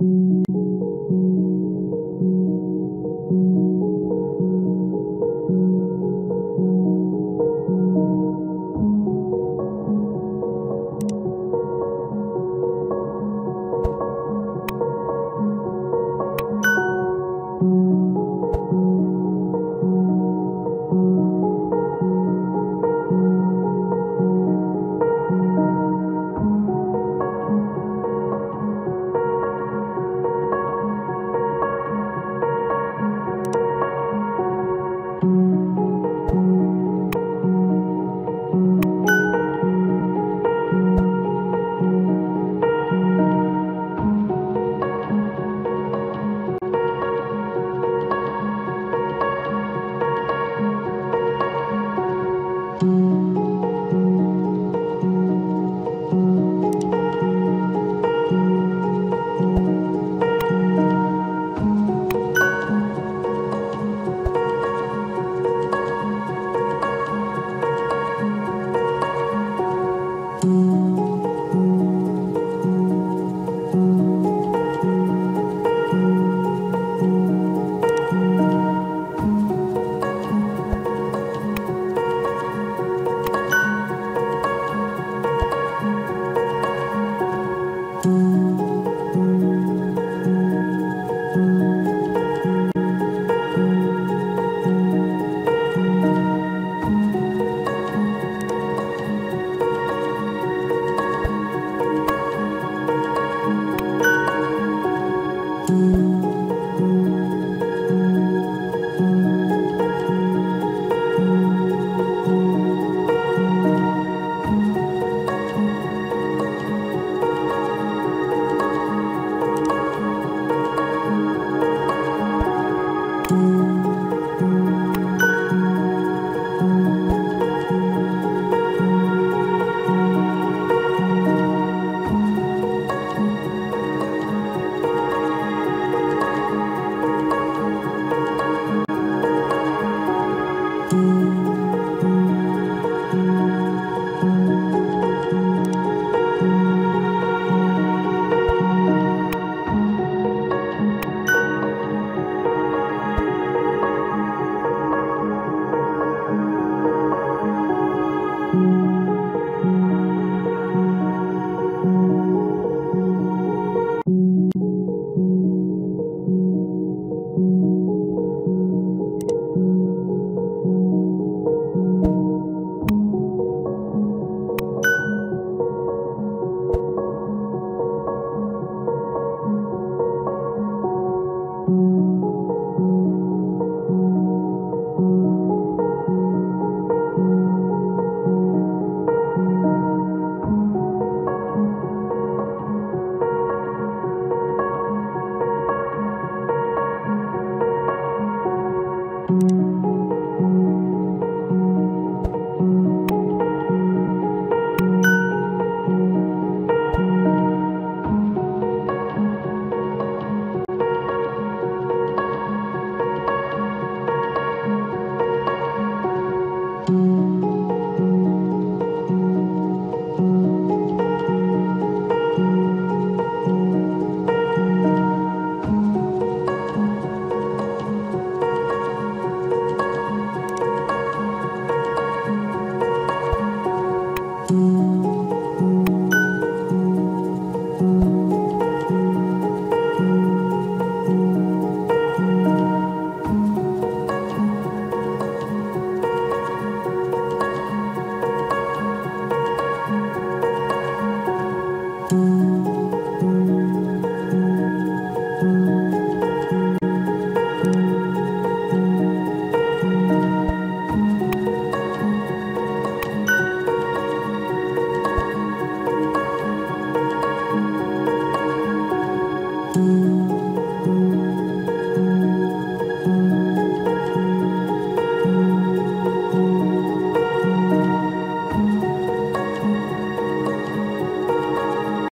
you you.